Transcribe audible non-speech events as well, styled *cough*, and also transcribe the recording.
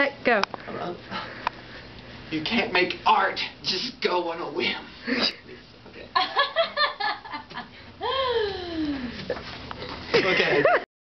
set, go. You can't make art just go on a whim. *laughs* okay. okay.